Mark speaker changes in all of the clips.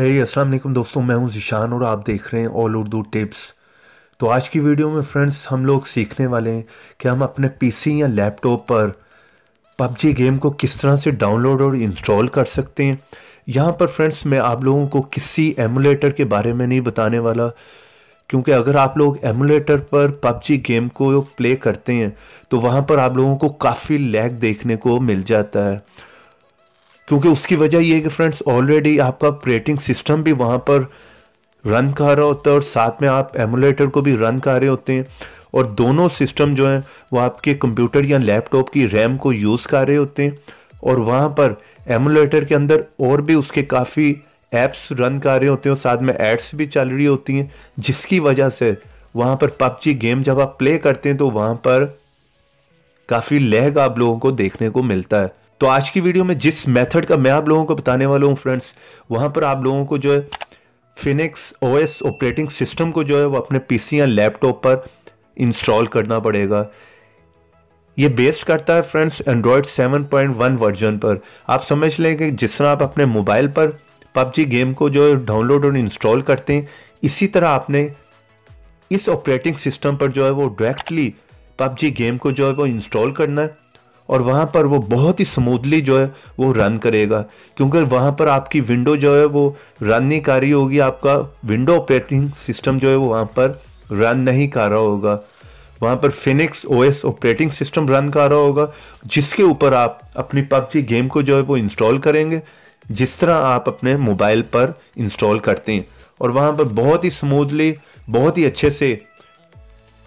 Speaker 1: है अस्सलाम वालेकुम दोस्तों, मैं हूँ जिशान और आप देख रहे हैं ऑल उर्दू टिप्स तो आज की वीडियो में फ्रेंड्स हम लोग सीखने वाले हैं कि हम अपने पीसी या लैपटॉप पर पबजी गेम को किस तरह से डाउनलोड और इंस्टॉल कर सकते हैं। यहाँ पर फ्रेंड्स मैं आप लोगों को किसी एमुलेटर के बारे में नहीं बताने वाला, क्योंकि अगर आप लोग एमुलेटर पर पबजी गेम को प्ले करते हैं तो वहाँ पर आप लोगों को काफ़ी लैग देखने को मिल जाता है। क्योंकि उसकी वजह ये है कि फ्रेंड्स ऑलरेडी आपका ऑपरेटिंग सिस्टम भी वहाँ पर रन कर रहा होता है और साथ में आप एमुलेटर को भी रन कर रहे होते हैं। और दोनों सिस्टम जो हैं, वो आपके कंप्यूटर या लैपटॉप की रैम को यूज़ कर रहे होते हैं। और वहाँ पर एमुलेटर के अंदर और भी उसके काफ़ी ऐप्स रन कर रहे होते हैं और साथ में एड्स भी चल रही होती हैं, जिसकी वजह से वहाँ पर पबजी गेम जब आप प्ले करते हैं तो वहाँ पर काफ़ी लैग आप लोगों को देखने को मिलता है। तो आज की वीडियो में जिस मेथड का मैं आप लोगों को बताने वाला हूँ फ्रेंड्स वहाँ पर आप लोगों को जो है फिनिक्स ओएस ऑपरेटिंग सिस्टम को जो है वो अपने पीसी या लैपटॉप पर इंस्टॉल करना पड़ेगा। ये बेस्ड करता है फ्रेंड्स एंड्रॉयड 7.1 वर्जन पर। आप समझ लें कि जिस तरह आप अपने मोबाइल पर पबजी गेम को जो है डाउनलोड और इंस्टॉल करते हैं, इसी तरह आपने इस ऑपरेटिंग सिस्टम पर जो है वो डायरेक्टली पबजी गेम को जो है वो इंस्टॉल करना है। और वहाँ पर वो बहुत ही स्मूथली जो है, वो रन करेगा। क्योंकि वहाँ पर आपकी विंडो जो है, वो रन नहीं कर रही होगी, आपका विंडो ऑपरेटिंग सिस्टम जो है, वो वहाँ पर रन नहीं कर रहा होगा। वहाँ पर Phoenix OS operating system run कर रहा होगा, जिसके ऊपर आप अपनी पबजी गेम को जो है, वो इंस्टॉल करेंगे, जिस तरह आप अपने मोबाइल पर इंस्टॉल करते हैं। और वहाँ पर बहुत ही स्मूथली बहुत ही अच्छे से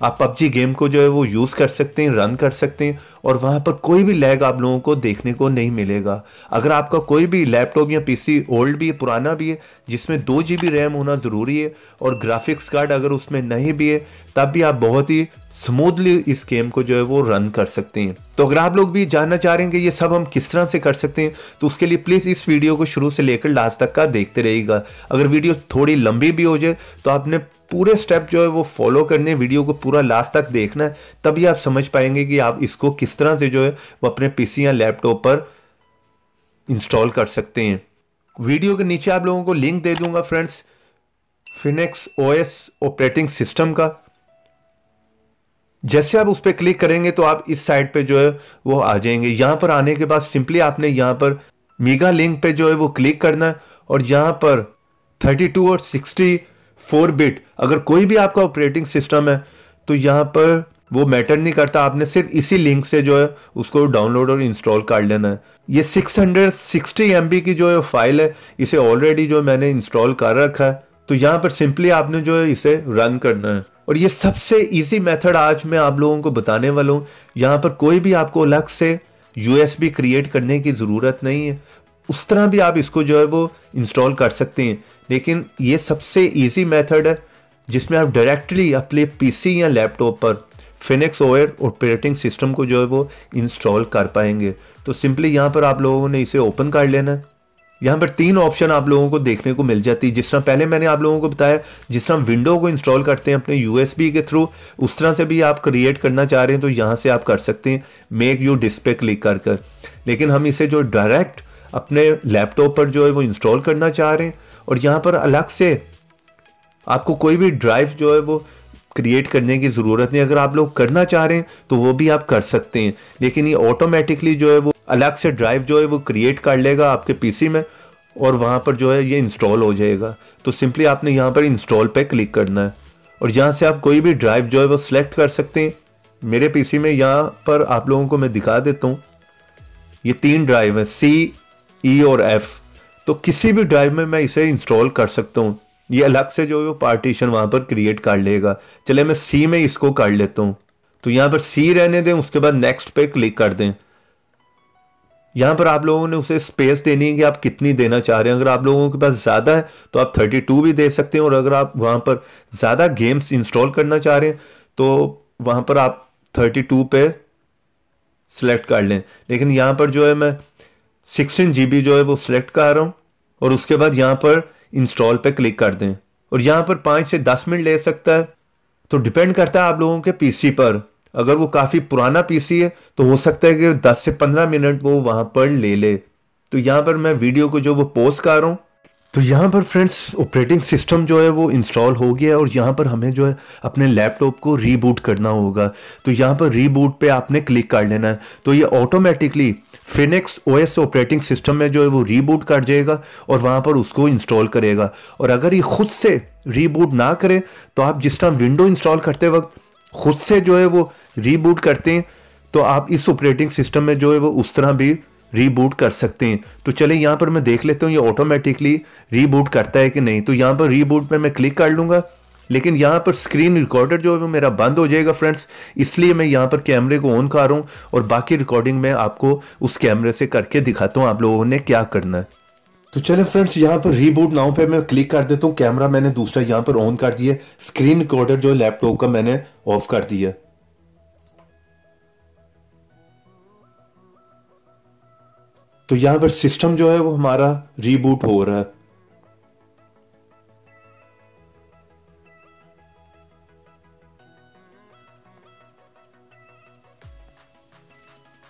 Speaker 1: आप पबजी गेम को जो है, वो यूज़ कर सकते हैं रन कर सकते हैं। और वहाँ पर कोई भी लैग आप लोगों को देखने को नहीं मिलेगा। अगर आपका कोई भी लैपटॉप या पीसी ओल्ड भी है, पुराना भी है, जिसमें दो जी रैम होना ज़रूरी है और ग्राफिक्स कार्ड अगर उसमें नहीं भी है, तब भी आप बहुत ही स्मूथली इस गेम को जो है वो रन कर सकते हैं। तो अगर आप लोग भी जानना चाह रहे हैं कि ये सब हम किस तरह से कर सकते हैं तो उसके लिए प्लीज़ इस वीडियो को शुरू से लेकर लास्ट तक का देखते रहिएगा। अगर वीडियो थोड़ी लंबी भी हो जाए तो आपने पूरे स्टेप जो है वो फॉलो करने, वीडियो को पूरा लास्ट तक देखना है, तभी आप समझ पाएँगे कि आप इसको किस तरह से जो है, वो अपने पीसी या लैपटॉप पर इंस्टॉल कर सकते हैं। वीडियो के नीचे आप लोगों को लिंक दे दूँगा friends Phoenix OS operating system का। जैसे आप उस पर क्लिक करेंगे तो आप इस साइड पे जो है, वो आ जाएँगे। यहाँ पर आने के बाद सिंपली आपने यहाँ पर मीगा लिंक पे जो है, वो क्लिक करना है और यहाँ पर 32 और 64 बिट अगर कोई भी आपका ऑपरेटिंग सिस्टम है तो यहाँ पर वो मैटर नहीं करता। आपने सिर्फ़ इसी लिंक से जो है, उसको डाउनलोड और इंस्टॉल कर लेना है। ये 660 एमबी की जो है फ़ाइल है, इसे ऑलरेडी जो मैंने इंस्टॉल कर रखा है। तो यहाँ पर सिंपली आपने जो है इसे रन करना है। और ये सबसे इजी मेथड आज मैं आप लोगों को बताने वाला हूँ। यहाँ पर कोई भी आपको अलग से यूएसबी क्रिएट करने की ज़रूरत नहीं है। उस तरह भी आप इसको जो है वो इंस्टॉल कर सकते हैं। लेकिन ये सबसे इजी मेथड है, जिसमें आप डायरेक्टली अपने पीसी या लैपटॉप पर फिनिक्स ओयर ऑपरेटिंग सिस्टम को जो है वो इंस्टॉल कर पाएँगे। तो सिंपली यहाँ पर आप लोगों ने इसे ओपन कर लेना है। यहाँ पर तीन ऑप्शन आप लोगों को देखने को मिल जाती है। जिस तरह पहले मैंने आप लोगों को बताया, जिस तरह विंडो को इंस्टॉल करते हैं अपने यूएसबी के थ्रू उस तरह से भी आप क्रिएट करना चाह रहे हैं तो यहाँ से आप कर सकते हैं। मेक यू डिस्प्ले क्लिक कर कर। लेकिन हम इसे जो डायरेक्ट अपने लैपटॉप पर जो है वो इंस्टॉल करना चाह रहे हैं। और यहाँ पर अलग से आपको कोई भी ड्राइव जो है वो क्रिएट करने की ज़रूरत नहीं। अगर आप लोग करना चाह रहे हैं तो वो भी आप कर सकते हैं। लेकिन ये ऑटोमेटिकली जो है, वो अलग से ड्राइव जो है, वो क्रिएट कर लेगा आपके पीसी में और वहाँ पर जो है, ये इंस्टॉल हो जाएगा। तो सिंपली आपने यहाँ पर इंस्टॉल पे क्लिक करना है। और यहाँ से आप कोई भी ड्राइव जो है, वो सिलेक्ट कर सकते हैं। मेरे पीसी में यहाँ पर आप लोगों को मैं दिखा देता हूँ। ये तीन ड्राइव है सी ई और एफ़ तो किसी भी ड्राइव में मैं इसे इंस्टॉल कर सकता हूँ। ये अलग से जो वो पार्टीशन वहाँ पर क्रिएट कर लेगा। चले, मैं सी में इसको कर लेता हूँ। तो यहाँ पर सी रहने दें, उसके बाद नेक्स्ट पे क्लिक कर दें। यहाँ पर आप लोगों ने उसे स्पेस देनी है कि आप कितनी देना चाह रहे हैं। अगर आप लोगों के पास ज़्यादा है तो आप 32 भी दे सकते हैं। और अगर आप वहाँ पर ज़्यादा गेम्स इंस्टॉल करना चाह रहे हैं तो वहाँ पर आप 32 पे सिलेक्ट कर लें। लेकिन यहाँ पर जो है, मैं सिक्सटीन जी जो है, वो सिलेक्ट कर रहा हूँ। और उसके बाद यहाँ पर इंस्टॉल पे क्लिक कर दें। और यहाँ पर पाँच से दस मिनट ले सकता है। तो डिपेंड करता है आप लोगों के पीसी पर। अगर वो काफ़ी पुराना पीसी है तो हो सकता है कि 10 से 15 मिनट वो वहाँ पर ले ले। तो यहाँ पर मैं वीडियो को जो वो पोस्ट कर रहा हूँ तो यहाँ पर फ्रेंड्स ऑपरेटिंग सिस्टम जो है वो इंस्टॉल हो गया है और यहाँ पर हमें जो है अपने लैपटॉप को रीबूट करना होगा। तो यहाँ पर रीबूट पे आपने क्लिक कर लेना है। तो ये automatically Phoenix OS operating system में जो है वो रीबूट कर जाएगा और वहाँ पर उसको इंस्टॉल करेगा। और अगर ये खुद से रीबूट ना करे तो आप जिस तरह विंडो इंस्टॉल करते वक्त खुद से जो है वो रीबूट करते हैं तो आप इस ऑपरेटिंग सिस्टम में जो है वो उस तरह भी रीबूट कर सकते हैं। तो चले, यहाँ पर मैं देख लेता हूँ, ये ऑटोमेटिकली रीबूट करता है कि नहीं। तो यहाँ पर रीबूट में मैं क्लिक कर लूँगा। लेकिन यहाँ पर स्क्रीन रिकॉर्डर जो है वो मेरा बंद हो जाएगा फ्रेंड्स इसलिए मैं यहाँ पर कैमरे को ऑन कर रहा हूँ और बाकी रिकॉर्डिंग मैं आपको उस कैमरे से करके दिखाता हूँ आप लोगों ने क्या करना है। तो चले फ्रेंड्स यहाँ पर रीबूट नाउ पे मैं क्लिक कर देता हूँ। कैमरा मैंने दूसरा यहाँ पर ऑन कर दिया स्क्रीन रिकॉर्डर जो लैपटॉप का मैंने ऑफ़ कर दिया तो यहाँ पर सिस्टम जो है वो हमारा रीबूट हो रहा है।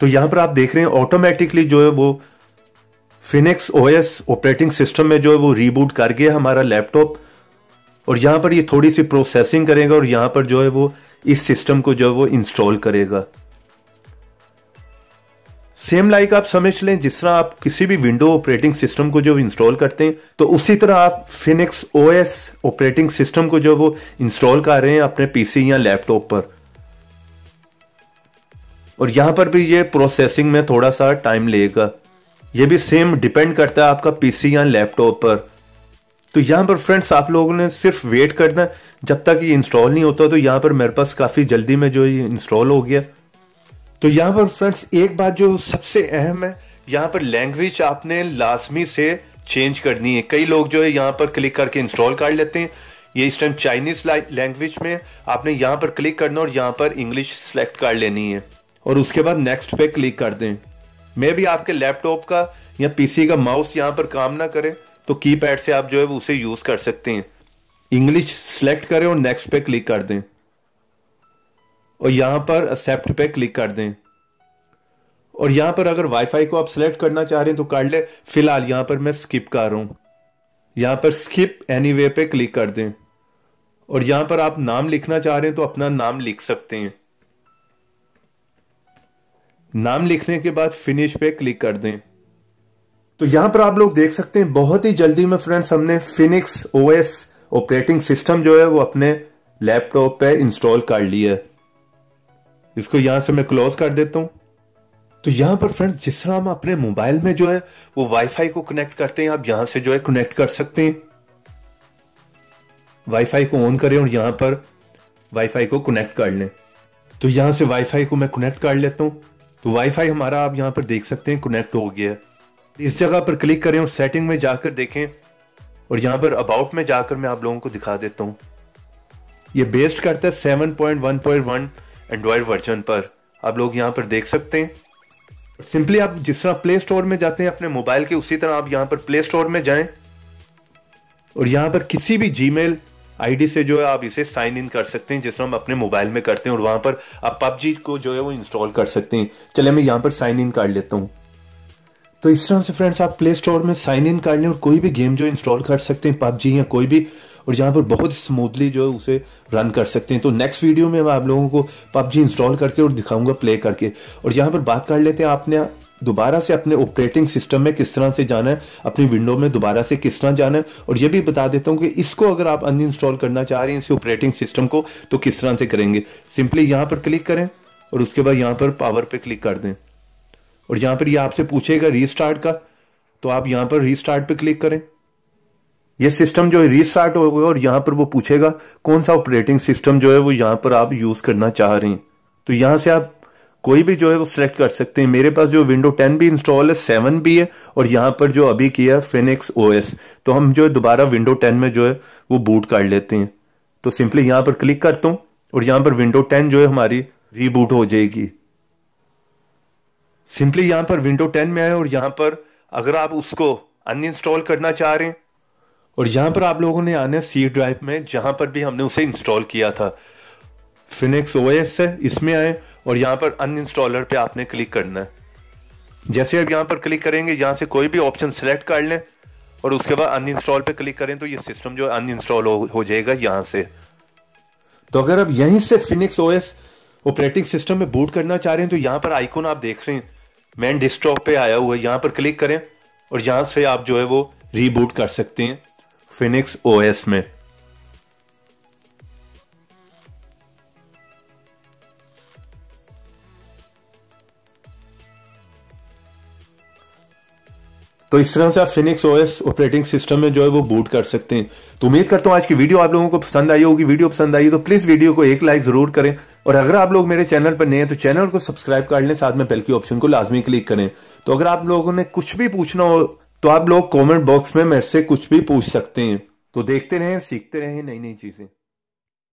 Speaker 1: तो यहाँ पर आप देख रहे हैं ऑटोमेटिकली जो है वो फिनिक्स ओएस ऑपरेटिंग सिस्टम में जो है वो रीबूट कर गया हमारा लैपटॉप और यहाँ पर ये थोड़ी सी प्रोसेसिंग करेगा और यहाँ पर जो है वो इस सिस्टम को जो है वो इंस्टॉल करेगा। सेम लाइक आप समझ लें, जिस तरह आप किसी भी विंडो ऑपरेटिंग सिस्टम को जो इंस्टॉल करते हैं तो उसी तरह आप फिनिक्स ओएस ऑपरेटिंग सिस्टम को जो वो इंस्टॉल कर रहे हैं अपने पीसी या लैपटॉप पर। और यहाँ पर भी ये प्रोसेसिंग में थोड़ा सा टाइम लेगा। ये भी सेम डिपेंड करता है आपका पीसी या लैपटॉप पर। तो यहाँ पर फ्रेंड्स, आप लोगों ने सिर्फ़ वेट करना जब तक ये इंस्टॉल नहीं होता तो यहाँ पर मेरे पास काफ़ी जल्दी में जो ये इंस्टॉल हो गया। तो यहाँ पर फ्रेंड्स एक बात जो सबसे अहम है, यहाँ पर लैंग्वेज आपने लाजमी से चेंज करनी है। कई लोग जो है यहाँ पर क्लिक करके इंस्टॉल कर लेते हैं। ये इस टाइम चाइनीज़ लैंग्वेज में आपने यहाँ पर क्लिक करना और यहाँ पर इंग्लिश सेलेक्ट कर लेनी है। और उसके बाद नेक्स्ट पे क्लिक कर दें। मे भी आपके लैपटॉप का या पीसी का माउस यहाँ पर काम ना करे तो कीपैड से आप जो है उसे यूज़ कर सकते हैं। इंग्लिश सेलेक्ट करें और नेक्स्ट पे क्लिक कर दें। और यहाँ पर एक्सेप्ट पे क्लिक कर दें। और यहाँ पर अगर वाईफाई को आप सिलेक्ट करना चाह रहे हैं तो कर ले। फ़िलहाल यहाँ पर मैं स्किप कर रहा हूँ। यहाँ पर स्किप एनी वे पे क्लिक कर दें। और यहाँ पर आप नाम लिखना चाह रहे हैं तो अपना नाम लिख सकते हैं। नाम लिखने के बाद फिनिश पे क्लिक कर दें। तो यहाँ पर आप लोग देख सकते हैं, बहुत ही जल्दी में फ्रेंड्स हमने फिनिक्स ओएस ऑपरेटिंग सिस्टम जो है वो अपने लैपटॉप पे इंस्टॉल कर लिया है। इसको यहाँ से मैं क्लोज कर देता हूँ। तो यहाँ पर फ्रेंड्स जिस तरह हम अपने मोबाइल में जो है, वो वाईफाई को कनेक्ट करते हैं, आप यहाँ से जो है कनेक्ट कर सकते हैं। वाईफाई को ऑन करें और यहाँ पर वाईफाई को कनेक्ट कर लें। तो यहाँ से वाईफाई को मैं कनेक्ट कर लेता हूँ। तो वाईफाई हमारा आप यहाँ पर देख सकते हैं कनेक्ट हो गया इस जगह पर क्लिक करें और सेटिंग में जाकर देखें। और यहाँ पर अबाउट में जाकर मैं आप लोगों को दिखा देता हूँ। ये बेस्ड करता है seven point one point one Android version पर। आप लोग यहाँ पर देख सकते हैं। सिंपली आप जिस तरह प्ले स्टोर में जाते हैं, अपने मोबाइल के उसी तरह आप यहाँ पर प्ले स्टोर में जाएँ। और यहाँ पर किसी भी जीमेल आईडी से जो है आप इसे साइन इन कर सकते हैं, जिस तरह हम अपने मोबाइल में करते हैं। और वहाँ पर आप पबजी को जो है वो इंस्टॉल कर सकते हैं। चले मैं यहाँ पर साइन इन कर लेता हूँ। तो इस तरह से फ्रेंड्स आप प्ले स्टोर में साइन इन कर लें और कोई भी गेम जो इंस्टॉल कर सकते हैं, पबजी या कोई भी और यहाँ पर बहुत स्मूथली जो है उसे रन कर सकते हैं। तो नेक्स्ट वीडियो में मैं आप लोगों को पबजी इंस्टॉल करके और दिखाऊँगा प्ले करके। और यहाँ पर बात कर लेते हैं आपने दोबारा से अपने ऑपरेटिंग सिस्टम में किस तरह से जाना है, अपनी विंडो में दोबारा से किस तरह जाना है। और ये भी बता देता हूँ कि इसको अगर आप अनइंस्टॉल करना चाह रहे हैं, इस ऑपरेटिंग सिस्टम को तो किस तरह से करेंगे? सिंपली यहाँ पर क्लिक करें और उसके बाद यहाँ पर पावर पे क्लिक कर दें। और यहाँ पर ये यह आपसे पूछेगा रीस्टार्ट का तो आप यहाँ पर रीस्टार्ट पे क्लिक करें। ये सिस्टम जो है रीस्टार्ट होगा और यहाँ पर वो पूछेगा, कौन सा ऑपरेटिंग सिस्टम जो है वो यहाँ पर आप यूज़ करना चाह रहे हैं? तो यहाँ से आप कोई भी जो है वो सिलेक्ट कर सकते हैं। मेरे पास जो विंडो 10 भी इंस्टॉल है 7 भी है और यहाँ पर जो अभी किया फिनिक्स ओएस तो हम जो है दोबारा विंडो 10 में जो है वो बूट कर लेते हैं। तो सिंपली यहाँ पर क्लिक करता हूँ और यहाँ पर विंडो 10 जो है हमारी रीबूट हो जाएगी। सिंपली यहाँ पर विंडो 10 में आए और यहाँ पर अगर आप उसको अनइंस्टॉल करना चाह रहे हैं और यहाँ पर आप लोगों ने आना सी ड्राइव में जहाँ पर भी हमने उसे इंस्टॉल किया था। फिनिक्स ओएस है इसमें आए और यहाँ पर अन इंस्टॉलर पर आपने क्लिक करना है। जैसे आप यहाँ पर क्लिक करेंगे यहाँ से कोई भी ऑप्शन सेलेक्ट कर लें और उसके बाद अन इंस्टॉल पर क्लिक करें तो ये सिस्टम जो अनइंस्टॉल हो, हो जाएगा यहाँ से। तो अगर आप यहीं से फिनिक्स ओएस ऑपरेटिंग सिस्टम में बूट करना चाह रहे हैं तो यहाँ पर आइकॉन आप देख रहे हैं। मैन डिस्कटॉप पे आया हुआ है यहाँ पर क्लिक करें और यहाँ से आप जो है वो रीबूट कर सकते हैं। फिनिक्स ओएस में। तो इस तरह से आप फिनिक्स ओएस ऑपरेटिंग सिस्टम में जो है वो बूट कर सकते हैं। तो उम्मीद करता हूँ आज की वीडियो आप लोगों को पसंद आई होगी। वीडियो पसंद आई तो प्लीज़ वीडियो को एक लाइक ज़रूर करें। और अगर आप लोग मेरे चैनल पर नए हैं तो चैनल को सब्सक्राइब कर लें। साथ में बेल की ऑप्शन को लाजमी क्लिक करें। तो अगर आप लोगों ने कुछ भी पूछना हो तो आप लोग कमेंट बॉक्स में मेरे से कुछ भी पूछ सकते हैं। तो देखते रहें, सीखते रहें नई नई चीज़ें।